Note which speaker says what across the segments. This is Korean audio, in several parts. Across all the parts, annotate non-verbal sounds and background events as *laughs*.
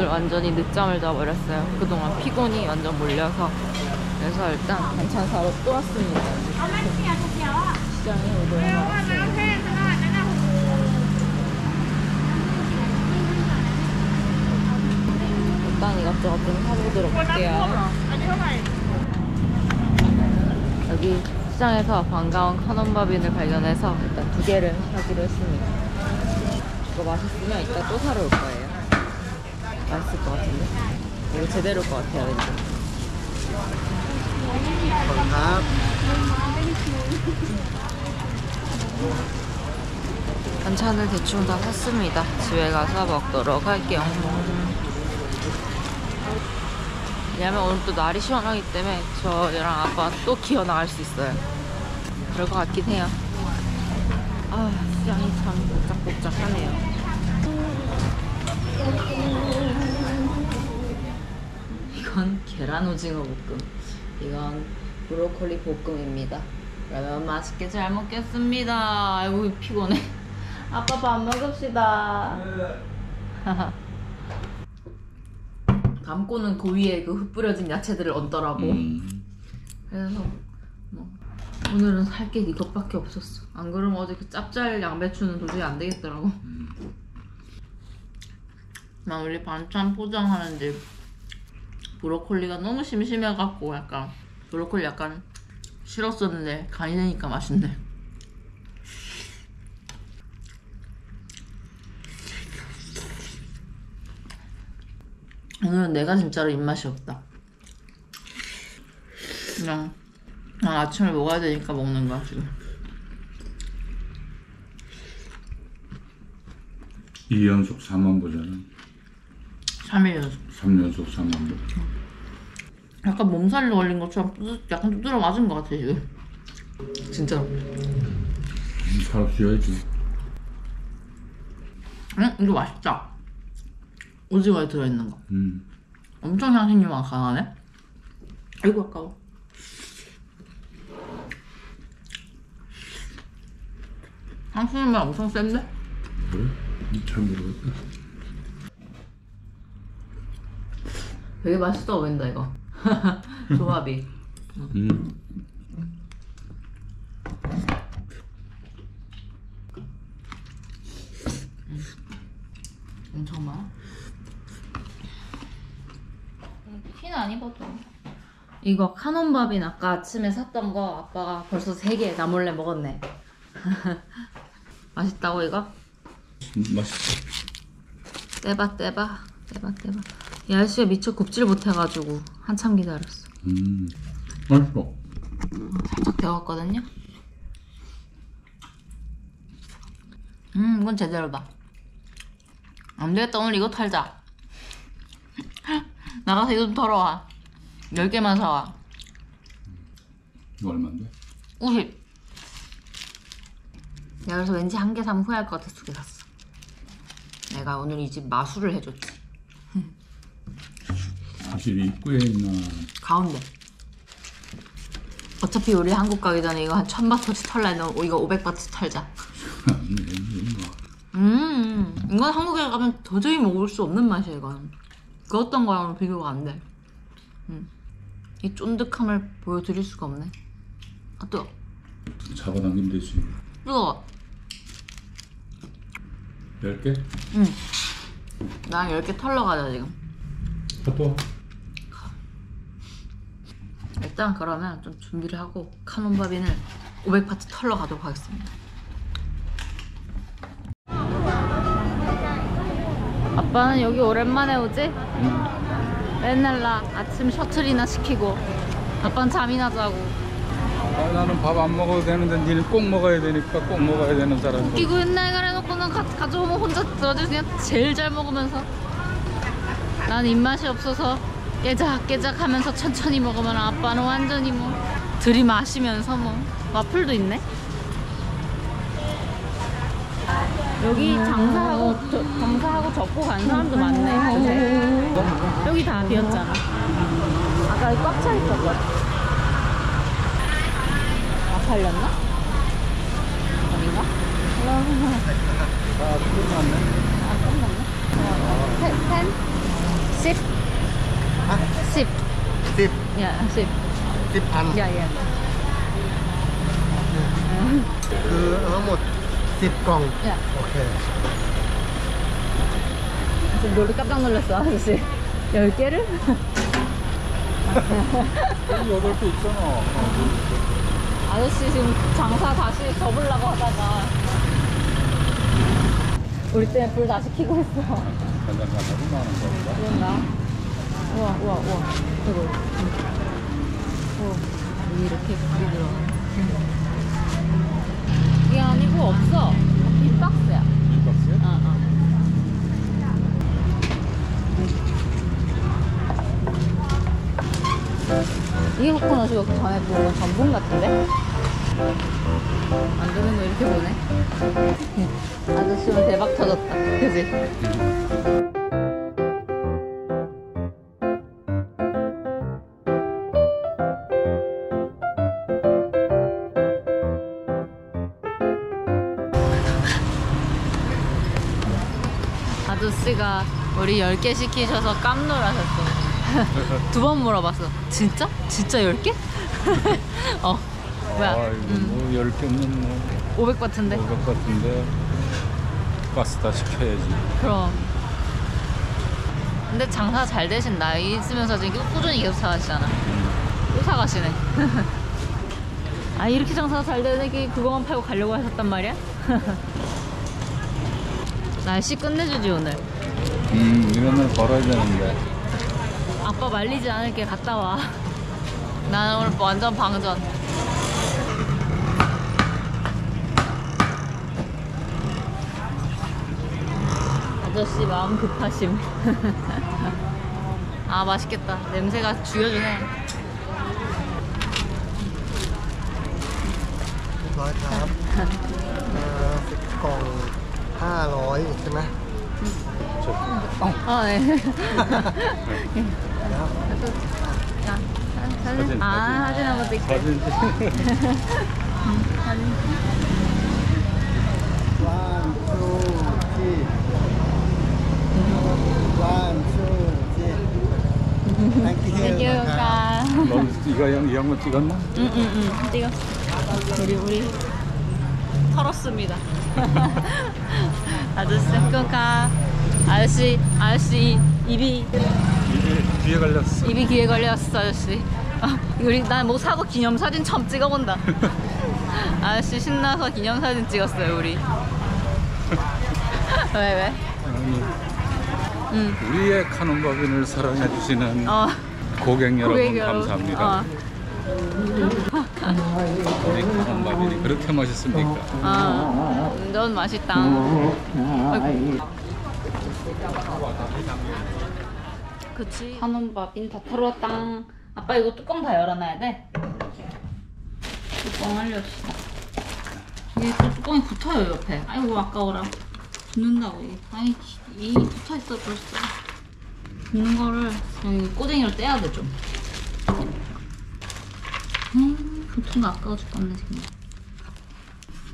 Speaker 1: 오늘 완전히 늦잠을 자버렸어요. 그동안 피곤이 완전 몰려서. 그래서 일단 반찬 사러 또 왔습니다. 시장에 오도록 하겠습니다. 일단 이것저것 좀 사보도록 할게요. 여기 시장에서 반가운 카논바빈을 발견해서 일단 두 개를 사기로 했습니다. 이거 맛있으면 이따 또 사러 올 거예요. 맛있을 것 같은데? 이거 제대로일 것 같아요, 왠지. 반찬을 대충 다 샀습니다. 집에 가서 먹도록 할게요. 왜냐면 오늘 또 날이 시원하기 때문에 저랑 아빠 또 기어 나갈 수 있어요. 그럴 것 같긴 해요. 아, 시장이 참 복작복작하네요. 이건 계란 오징어 볶음. 이건 브로콜리 볶음입니다. 그러면 맛있게 잘 먹겠습니다. 아이고 피곤해. *laughs* 아빠 밥 먹읍시다. *laughs* 감고는 그 위에 그 흩뿌려진 야채들을 얹더라고.
Speaker 2: 음.
Speaker 1: 그래서 뭐 오늘은 살 게 이것밖에 없었어. 안 그러면 어제 그 짭짤 양배추는 도저히 안 되겠더라고. 나 우리 반찬 포장하는데 브로콜리가 너무 심심해갖고 약간 브로콜리 약간 싫었었는데 간이 되니까 맛있네. 오늘은 내가 진짜로 입맛이 없다. 그냥 난 아침에 먹어야 되니까 먹는 거야 지금.
Speaker 2: 2연속 4만 보잖아.
Speaker 1: 3일 연속.
Speaker 2: 3연속 4만 보.
Speaker 1: 약간 몸살이 걸린 것처럼 두드- 약간 두드려 맞은 것 같아 지금. 진짜로.
Speaker 2: 살 쉬어야지.
Speaker 1: 응? 이거 맛있다. 오징어에 들어있는 거.
Speaker 2: 음.
Speaker 1: 엄청 향신료가 강하네. 아이고 아까워. 향신료가 엄청 센데?
Speaker 2: 그래? 잘 모르겠다.
Speaker 1: 되게 맛있어 보인다 이거. *laughs* 조합이.
Speaker 2: 음.
Speaker 1: 엄청 많아. 피는 안 입어도. 이거 카논밥인 아까 아침에 샀던 거 아빠가 벌써 세개나 몰래 먹었네. *laughs* 맛있다고 이거?
Speaker 2: 음, 맛있어.
Speaker 1: 떼봐 떼봐 떼봐 떼봐. 이 아저씨가 미처 굽질 못해가지고 한참 기다렸어.
Speaker 2: 음. 맛있어.
Speaker 1: 살짝 데웠거든요. 음 이건 제대로다. 안 되겠다 오늘 이거 탈자. *laughs* 나가서 이거 좀 털어와. 10개만 사와.
Speaker 2: 이거 얼만데?
Speaker 1: 50. 내가 그래서 왠지 한 개 사면 후회할 것 같아서 두개 샀어. 내가 오늘 이 집 마술을 해줬지.
Speaker 2: 사실 입구에 있나.
Speaker 1: 가운데. 어차피 우리 한국 가기 전에 이거 한 1000바트씩 털라 했는데 이거 500바트 털자. *laughs* 음, 이건 한국에 가면 도저히 먹을 수 없는 맛이야, 이건. 그 어떤 거랑 비교가 안 돼. 음. 이 쫀득함을 보여드릴 수가 없네. 아, 뜨거.
Speaker 2: 잡아당기면 되지.
Speaker 1: 뜨거워.
Speaker 2: 10개?
Speaker 1: 응. 난 10개 털러 가자, 지금.
Speaker 2: 또.
Speaker 1: 일단 그러면 좀 준비를 하고 카논바빈을 500파트 털러 가도록 하겠습니다. 아빠는 여기 오랜만에 오지? 맨날 나 아침 셔틀이나 시키고 아빠는 잠이나 자고
Speaker 2: 아, 나는 밥 안 먹어도 되는데 니는 꼭 먹어야 되니까 꼭 먹어야 되는 사람.
Speaker 1: 웃기고 옛날 가래놓고는 가, 가져오면 혼자 그냥 제일 잘 먹으면서 난 입맛이 없어서 깨작깨작 하면서 천천히 먹으면 아빠는 완전히 뭐 들이마시면서 뭐 와플도 있네 여기 장사하고 저, 장사하고 접고 가는 사람도 많네 그치? 여기 다 비었잖아 아까 꽉 차 있었거든 아 팔렸나? 아닌가?
Speaker 2: 아, 끝났네.
Speaker 1: 아, 끝났네. 펜? 펜? 10
Speaker 3: ฮะ
Speaker 1: 10
Speaker 3: สิบ
Speaker 1: yeah 10
Speaker 3: สิบพัน
Speaker 1: yeah yeah
Speaker 3: คือทั้งหมดสิบกล่อง
Speaker 1: yeah
Speaker 3: โอเค
Speaker 1: 지금 놀래 깜짝 놀랐어 아저씨 10개를?
Speaker 2: 여덟 개 있잖아.
Speaker 1: 아저씨 지금 장사 다시 접으려고 하다가 우리 때문에 불 다시 켜고 있어
Speaker 2: 간장간장이 많은 거보다.
Speaker 1: 그런가? 우와 우와 우와 이거 응. 우와 여기 이렇게 불이 들어 이게 아니고 없어 빅박스야
Speaker 2: 이 박스에?
Speaker 1: 어, 어. 이게 코코넛이고 그 전에 건 전분 같은데? 만드는 거 이렇게 보네. *laughs* 아저씨 오늘 대박 터졌다. 그지? 우리 10개 시키셔서 깜놀하셨어. *laughs* 두번 물어봤어. 진짜? 진짜 10개? *laughs* 어. 뭐야?
Speaker 2: 아,
Speaker 1: 음,
Speaker 2: 뭐, 열 개면 뭐,
Speaker 1: 500 같은데?
Speaker 2: 500 같은데. 파스타 시켜야지.
Speaker 1: 그럼. 근데 장사 잘 되신 나이 있으면서 지금 꾸준히 계속 사가시잖아. 또 사가시네. *laughs* 아, 이렇게 장사가 잘 되는 게 그거만 팔고 가려고 하셨단 말이야? 날씨 끝내주지, 오늘.
Speaker 2: 음, 이런 날 벌어야 되는데.
Speaker 1: 아빠 말리지 않을게 갔다 와. 나는 오늘 완전 방전. 아저씨 마음 급하심. 아 맛있겠다. 냄새가 죽여주네.
Speaker 3: ร้อยครับเอ่อสิบกล่องห้าร้อยใช่ไหม 어.
Speaker 1: 아, 네. 사진 아, 사진 한번 찍게.
Speaker 2: 사진 아. 이거 이런 거 찍었나?
Speaker 1: 응, 응, 응. 찍어 우리, 우리. 털었습니다. *laughs* 아저씨, 끊까 아저씨 아저씨 입이
Speaker 2: 입에 뒤에 걸렸어.
Speaker 1: 입이 귀에 걸렸어 아저씨 아, 우리 난 뭐 사고 기념사진 처음 찍어본다 *laughs* 아저씨 신나서 기념사진 찍었어요 우리 *laughs* 왜 왜?
Speaker 2: 아니,
Speaker 1: 응.
Speaker 2: 우리의 카논법인을 사랑해주시는
Speaker 1: 어
Speaker 2: 고객 여러분
Speaker 1: 고객.
Speaker 2: 감사합니다.
Speaker 1: 어,
Speaker 2: 우리 카논법인이 그렇게 맛있습니까?
Speaker 1: 어. 넌 맛있다 아이고. 그치? 한원밥 인 다 털었당 아빠 이거 뚜껑 다 열어놔야 돼? 뚜껑 알려주시다. 이게 또 뚜껑이 붙어요 옆에. 아이고 아까워라. 붙는다고 이게 아이 이 붙어있어 벌써. 붙는 거를 여기 꼬쟁이로 떼야 돼좀. 음 붙은 거 아까워 죽겠네 지금.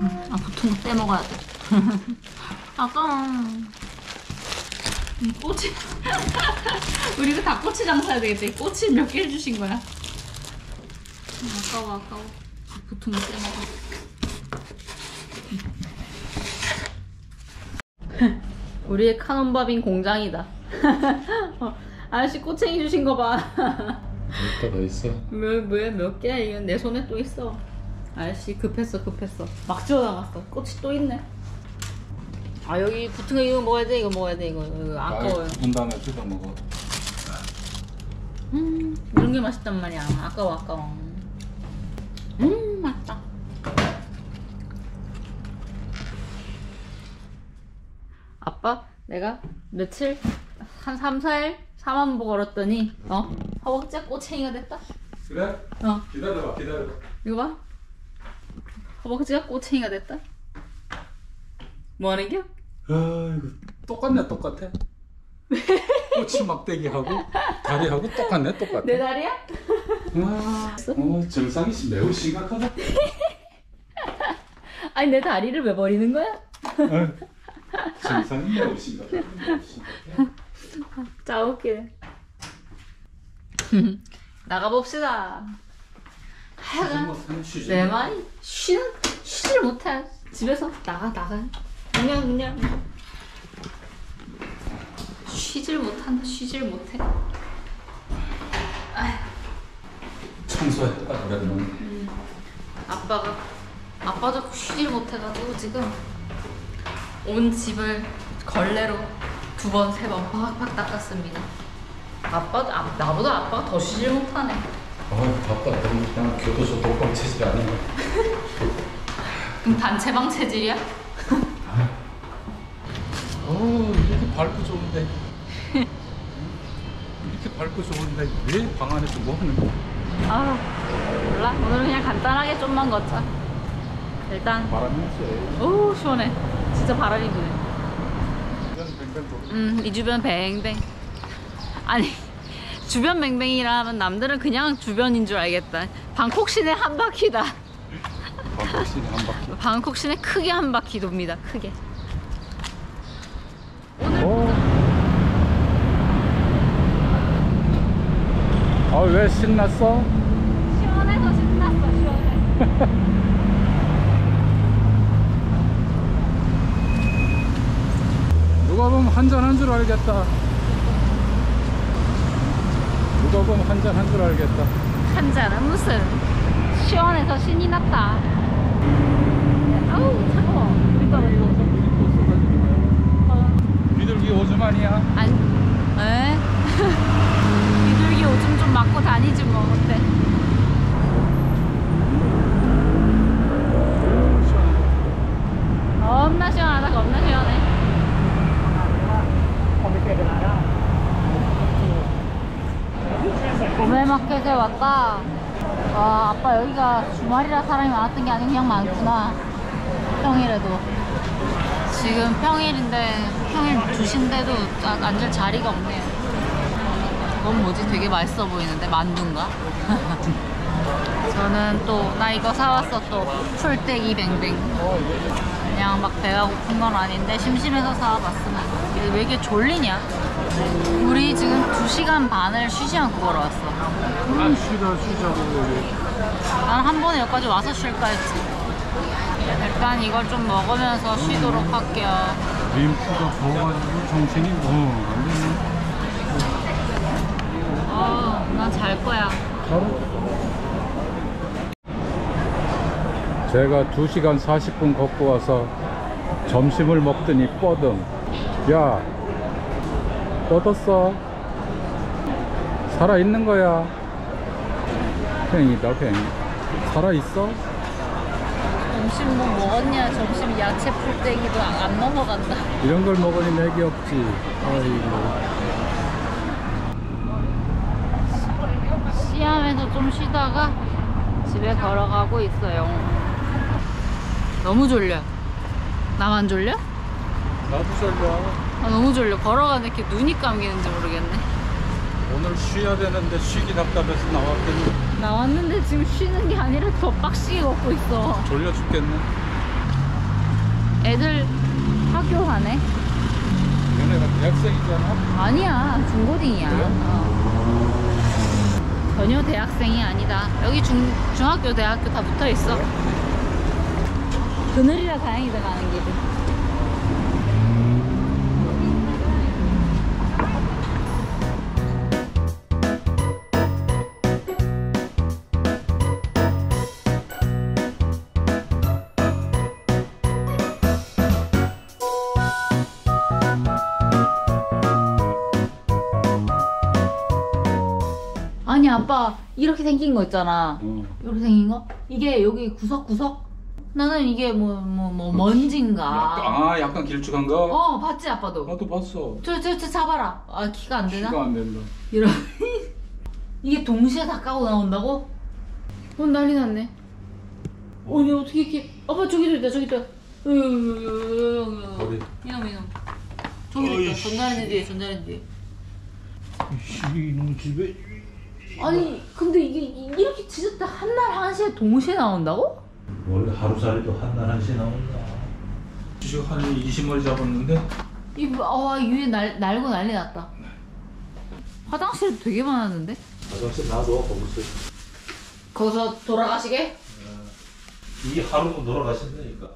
Speaker 1: 음, 아 붙은 거 떼먹어야 돼. *laughs* 아까워 이 꼬치. *laughs* 우리 이거 다 꼬치 장사해야 되겠다. 이 꼬치 몇 개 해주신 거야? 음, 아까워 아까워. 붙은 거 떼먹어 우리의 카논밥인 공장이다. *laughs* 어, 아저씨 꼬챙이 주신 거봐.
Speaker 2: 이따 더 있어. *laughs*
Speaker 1: 왜왜몇 개야? 이건 내 손에 또 있어. 아저씨 급했어 급했어. 막 지워 담았어. 꽃이 또 있네 아 여기 붙은 거 이거 먹어야 돼 이거 먹어야 돼 이거, 이거 아까워요
Speaker 2: 문 다음에 뜯어 먹어.
Speaker 1: 음 이런 게 맛있단 말이야 아까워 아까워 음 맛있다 아빠 내가 며칠 한 3, 4일 4만 보 걸었더니 어 허벅지 꼬챙이가 됐다
Speaker 2: 그래?
Speaker 1: 어
Speaker 2: 기다려봐, 기다려봐.
Speaker 1: 이거 봐. 허벅지가 꼬챙이가 됐다. 뭐 하는 겨?
Speaker 2: 아, 이거 똑같네, 똑같아. *laughs* 꼬치 막대기 하고 다리하고 똑같네, 똑같아.
Speaker 1: 내 다리야?
Speaker 2: 아, 어, 정상이 씨 매우 심각하다. *laughs*
Speaker 1: 아니 내 다리를 왜 버리는 거야?
Speaker 2: 어, 정상이 매우 심각하다. 매우 심각해.
Speaker 1: 짜 웃기네. 나가봅시다. 하여간 내 말이 쉬는 쉬질 못해. 집에서 나가 나가. 그냥 그냥 쉬질 못한다. 쉬질 못해.
Speaker 2: 청소했다 그랬는데
Speaker 1: 아빠가 아빠 자꾸 쉬질 못해가지고 지금 온 집을 걸레로 두 번 세 번 팍팍 닦았습니다. 아빠 아, 나보다 아빠가 더 쉬질 못하네.
Speaker 2: 아 바빠 그냥 교도소 독방 체질 아니야 *laughs*
Speaker 1: 그럼 단체방 체질이야?
Speaker 2: 어 이렇게 밝고 좋은데 이렇게 밝고 좋은데 왜 방 안에서 뭐 하는 거야
Speaker 1: 아 몰라 오늘은 그냥 간단하게 좀만 걷자. 일단
Speaker 2: 바람이
Speaker 1: 세오 시원해. 진짜 바람이 부네.
Speaker 2: 이건 뱅뱅 돌
Speaker 1: 음, 이 주변 뱅뱅. 아니, 주변 뱅뱅이라 하면 남들은 그냥 주변인 줄 알겠다. 방콕 시내 한 바퀴다.
Speaker 2: 방콕 시내 한 바퀴
Speaker 1: 방콕 시내 크게 한 바퀴 돕니다. 크게.
Speaker 2: 아왜 신났어?
Speaker 1: 시원해서 신났어, 시원해. *laughs*
Speaker 2: 누가 보면 한잔 한 줄 알겠다 누가 보면 한잔 한 줄 알겠다
Speaker 1: 한 잔은 무슨 시원해서 신이 났다. 아우, 차가워.
Speaker 2: 비둘기 오줌 아니야
Speaker 1: 아니, 에? *laughs* 비둘기 오줌 좀 맞고 다니지 뭐, 어때? 겁나 시원하다, 겁나 시원해. 도매마켓에 왔다. 와, 아빠 여기가 주말이라 사람이 많았던 게 아니고 그냥 많구나. 평일에도. 지금 평일인데 평일 2시인데도 아- 앉을 자리가 없네요. 이건 뭐지? 되게 맛있어 보이는데 만두인가? *laughs* 저는 또 나 이거 사왔어 또 풀떼기 뱅뱅. 그냥 막 배가 고픈 건 아닌데 심심해서 사와봤습니다. 왜 이렇게 졸리냐? 우리 지금 2시간 반을 쉬지 않고 걸어왔어.
Speaker 2: 아 쉬다 쉬자고 여기
Speaker 1: 난한 번에 여기까지 와서 쉴까 했지. 일단 이걸 좀 먹으면서 쉬도록 할게요.
Speaker 2: 림프가 더워가지고 정신이 뭐안 되네
Speaker 1: 어, 난잘 거야.
Speaker 2: 제가 2시간 40분 걷고 와서 점심을 먹더니 뻗음 야 뻗었어 살아있는 거야 팽이다 팽이 살아있어?
Speaker 1: 점심 뭐 먹었냐? 점심 야채 풀떼기도 안 넘어간다.
Speaker 2: 이런 걸 먹으니 맥이 없지 아이고
Speaker 1: 시암에서 좀 쉬다가 집에 걸어가고 있어요. 너무 졸려. 나만 졸려?
Speaker 2: 나도 졸려
Speaker 1: 아, 너무 졸려. 걸어가는데 이렇게 눈이 감기는지 모르겠네.
Speaker 2: 오늘 쉬어야 되는데 쉬기 답답해서 나왔더니
Speaker 1: 나왔는데 지금 쉬는 게 아니라 더 빡시게 걷고 있어.
Speaker 2: 졸려 죽겠네
Speaker 1: 애들 학교 가네?
Speaker 2: 얘네가 대학생이잖아
Speaker 1: 아니야 중고딩이야
Speaker 2: 그래?
Speaker 1: 어. 전혀 대학생이 아니다. 여기 중, 중학교 대학교 다 붙어있어. 그늘이라 다행이다 가는 길은 이렇게 생긴 거 있잖아.
Speaker 2: 어.
Speaker 1: 이렇게 생긴 거? 이게 여기 구석구석? 나는 이게 뭐 뭐 뭐 먼지인가?
Speaker 2: 약간, 아 약간 길쭉한 거?
Speaker 1: 어 봤지 아빠도?
Speaker 2: 나도 봤어.
Speaker 1: 저 저 저 잡아라. 아 키가 안 되나?
Speaker 2: 키가 안 된다.
Speaker 1: 이런. *laughs* 이게 동시에 다 까고 나온다고? 어 난리 났네. 아니 어떻게 이렇게 아빠 저기도 있다 저기 있다.
Speaker 2: 어디?
Speaker 1: 이놈 이놈. 저기도 있다. 전자레인지 뒤에 전자레인지 뒤에.
Speaker 2: 이놈 집에
Speaker 1: 아니 근데 이게 이렇게 진짜 한날 한시에 동시에 나온다고?
Speaker 4: 원래 하루살이도 한날 한시 나온다.
Speaker 2: 지금 한 20마리 잡았는데
Speaker 1: 이, 아, 위에 날, 날고 난리 났다. 화장실 되게 많았는데?
Speaker 4: 화장실 놔둬 거기서
Speaker 1: 거기서 돌아가시게?
Speaker 4: 이게 하루면 돌아가신다니까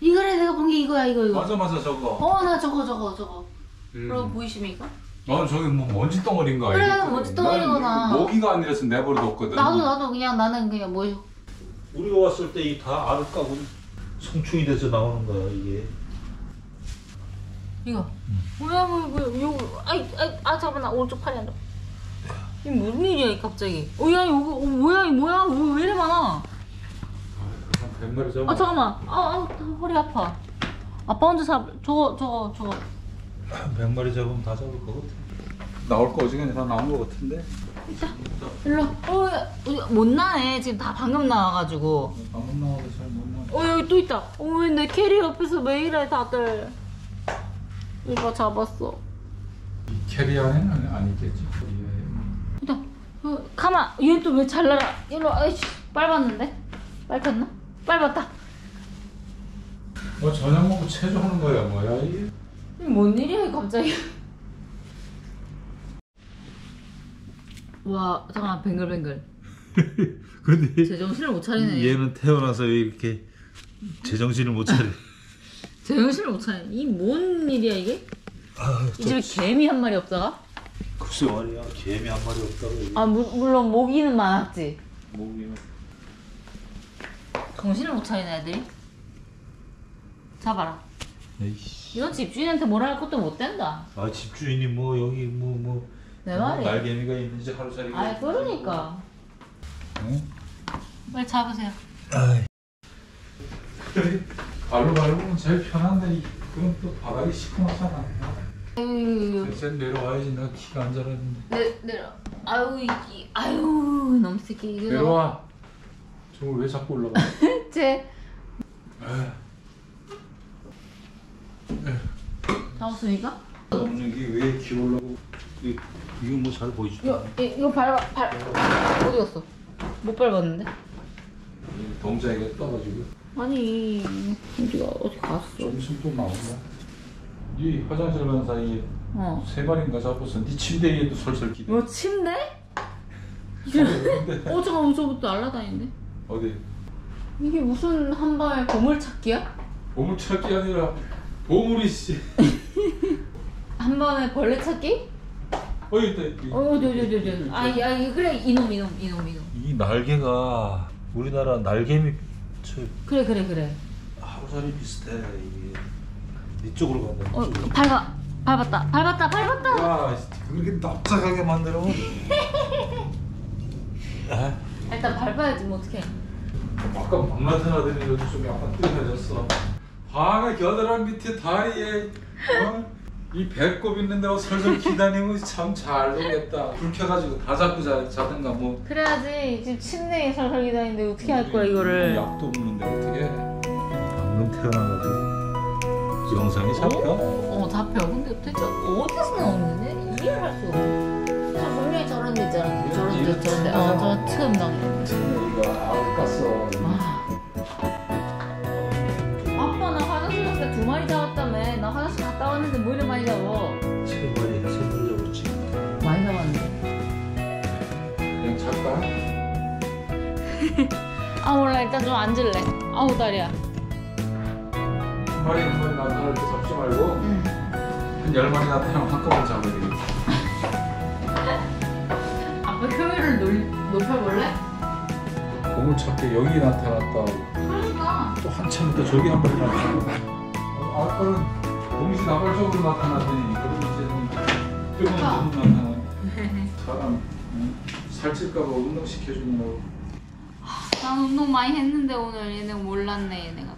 Speaker 1: 이거래, 내가 본 게 이거야, 이거, 이거.
Speaker 2: 맞아 맞아 저거.
Speaker 1: 어, 나 저거, 저거, 저거.
Speaker 2: 음.
Speaker 1: 그럼 보이십니까?
Speaker 2: 어 저기 뭐 먼지 덩어리인가?
Speaker 1: 그래,
Speaker 2: 이게?
Speaker 1: 먼지 덩어리구나.
Speaker 2: 난 모기가 아니라서 내버려뒀거든.
Speaker 1: 나도, 나도 그냥 나는 그냥 뭐,
Speaker 4: 우리가 왔을 때 이 다 알을 까고 성충이 돼서 나오는 거야 이게
Speaker 1: 이거. 뭐야, 뭐야, 뭐야, 이거. 아이, 아이, 아, 잠깐만, 나 오른쪽 팔이 안 돼. 이게 무슨 일이야, 이 갑자기. 어, 야, 이거, 어, 뭐야, 이 뭐야, 왜, 왜 이래 많아?
Speaker 2: 한 100마리 잡아.
Speaker 1: 아, 잠깐만. 아, 아, 허리 아파. 아빠 혼자 잡, 저거, 저거, 저거. *laughs*
Speaker 4: 한 100마리 잡으면 다 잡을 것 같아
Speaker 2: 나올 거 어지간히 다 나온 거 같은데.
Speaker 1: 일로. 어, 야, 어, 못 나네. 지금 다 방금 나와가지고.
Speaker 2: 방금 나와도 잘 못 나.
Speaker 1: 어, 여기 또 있다. 어, 왜 내 캐리어 옆에서 왜 이래, 다들. 이거 잡았어.
Speaker 2: 캐리어에는 아니겠지.
Speaker 1: 일단, 어, 가만. 얘 또 왜 잘 날아. 일로, 와. 아이씨. 빨봤는데? 빨쳤나? 빨봤다.
Speaker 2: 뭐 저녁 먹고 체조하는 거야 뭐야 이게?
Speaker 1: 뭔 일이야, 갑자기. 와, 잠깐만, 뱅글뱅글. *laughs*
Speaker 4: 근데
Speaker 1: 제정신을 못 차리네.
Speaker 4: 얘는 태어나서 왜 이렇게 제정신을 못 차려 *laughs*
Speaker 1: 제정신을 못 차리네. 이뭔 일이야, 이게?
Speaker 4: 아,
Speaker 1: 이 집에 개미 한 마리 없다가?
Speaker 4: 글쎄 말이야 개미 한 마리 없다고 이게.
Speaker 1: 아, 물, 물론 모기는 많았지.
Speaker 4: 목이
Speaker 1: 정신을 못 차리네, 애들이. 잡아라.
Speaker 4: 에이씨
Speaker 1: 이건 집주인한테 뭐라 할 것도 못 된다.
Speaker 4: 아 집주인이 뭐 여기 뭐뭐
Speaker 1: 내 말이.
Speaker 2: 날개미가 있는지 하루살이가
Speaker 1: 아, 그러니까.
Speaker 2: 응?
Speaker 1: 빨리 잡으세요.
Speaker 4: 아이 *laughs*
Speaker 2: 발로 밟으면 제일 편한데 이- 그럼 또 바닥이 시커멓잖아 이제 내려와야지 내가 키가 안 자라는데
Speaker 1: 내, 내려. 아유, 이, 이- 아유, 너무 새끼. 이거
Speaker 2: 내려와 저걸 왜 자꾸 올라가 *laughs*
Speaker 1: 제 잡았습니까?
Speaker 2: 없는 게 왜 기올라고
Speaker 4: 이- 이거 뭐 잘 보이지
Speaker 1: 이거, 이, 이거 밟아, 밟. 어디 갔어? 못 밟았는데?
Speaker 2: 동자에게 떠가지고
Speaker 1: 아니, 어디가, 어디 갔어?
Speaker 2: 좀 있으면 또 나온다 이 화장실 가는 사이에
Speaker 1: 어.
Speaker 2: 세 마리인가 잡았어 네 침대 위에도 설설 기대
Speaker 1: 뭐, 침대? *laughs* 어, 잠깐만, 저것도 날라다니는데?
Speaker 2: 어디
Speaker 1: 이게 무슨 한 방에 보물찾기야?
Speaker 2: 보물찾기 아니라 보물이 씨 *laughs*
Speaker 1: 한 번에 벌레 찾기?
Speaker 2: 어 있다 여기.
Speaker 1: 어, 어디, 어디, 어디, 어디. 아, 이- 아, 이- 그래, 이놈, 이놈, 이놈, 이놈.
Speaker 4: 이 날개가 우리나라 날개미 저
Speaker 1: 그래, 그래, 그래.
Speaker 4: 하루살이 비슷해 이게 이쪽으로 간다
Speaker 1: 어,
Speaker 4: 이쪽으로
Speaker 1: 밟아. 밟았다. 밟았다. 밟았다.
Speaker 2: 야 그렇게 납작하게 만들어 *laughs*
Speaker 4: 아,
Speaker 1: 일단 밟아야지, 뭐, 어떡해.
Speaker 2: 아까 막 나타나더니 여기 좀 약간 뜸해졌어 방에 겨드랑 밑에 다리에 어? 이 배꼽 있는 데가 설설 기다니면 참 잘 되겠다 불 켜가지고 다 잡고 자, 자든가 뭐
Speaker 1: 그래야지. 지금 침대에 설설 기다리는데 어떻게 할 거야, 이거를.
Speaker 2: 약도 없는데 어떻게 해
Speaker 4: 방금 태어나가지고 영상이 잡혀?
Speaker 1: 어, 잡혀. 근데 도대체 어디서 나오는지 이해를 할 수가 없어. 저 분명히 저런 데 있잖아. 저런 데, 저런 데. 어, 저틈 덩이.
Speaker 2: 이거 아우 깠어
Speaker 1: 왔는데 뭐 이래 많이.
Speaker 4: 세 마리 세 마리 잡았지
Speaker 1: 많이 잡았는데.
Speaker 2: 그냥 잘까? *laughs*
Speaker 1: 아 몰라 일단 좀 앉을래. 아우 다리야.
Speaker 2: 한 마리 한 마리 나타날 때 잡지 말고
Speaker 1: 응.
Speaker 2: 한열 마리 나타나면 한꺼번에 잡아야 되겠다 *laughs*
Speaker 1: 아빠 효율을 놀, 높여볼래?
Speaker 2: 보물찾기 여기 나타났다
Speaker 1: 그러니까.
Speaker 2: 또 한참 있다 저기 한 마리 나타나고 어, 아까는 동시다발적으로 나타나더니 그럼 이제는 뜨거운
Speaker 1: 아.
Speaker 2: 눈 나타나. 사람 응? 살찔까봐 운동시켜주느라고.
Speaker 1: 난 운동 많이 했는데 오늘 얘네 몰랐네 얘네가